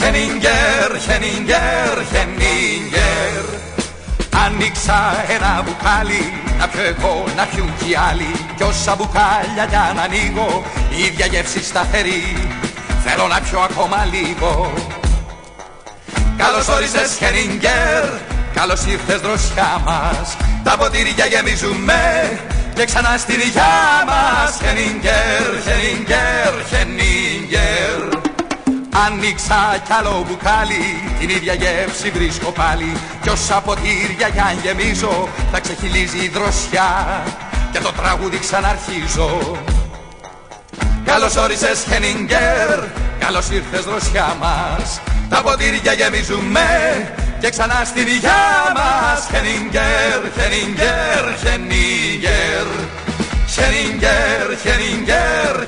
Χενιγκέρ, Χενιγκέρ, Χενιγκέρ. Άνοιξα ένα μπουκάλι να πιω εγώ, να πιούν κι οι άλλοι. Κι όσα μπουκάλια για να ανοίγω η ίδια γεύση σταθερή. Θέλω να πιω ακόμα λίγο. Καλώς όρισες Χενιγκέρ, καλώς ήρθες δροσιά μας. Τα ποτήρια γεμίζουμε και ξανά στην υγειά μας Άνοιξα κι άλλο μπουκάλι, την ίδια γεύση βρίσκω πάλι. Κι όσα ποτήρια για αν γεμίζω, θα ξεχυλίζει η δροσιά. Και το τραγούδι ξαναρχίζω. Καλώς όρισες Χενιγκέρ, καλώς ήρθες δροσιά μας. Τα ποτήρια γεμίζουμε και ξανά στην υγειά μας. Χενιγκέρ, Χενιγκέρ, Χενιγκέρ Χενιγκέρ, Χενιγκέρ, Χενιγκέρ Χενιγκέρ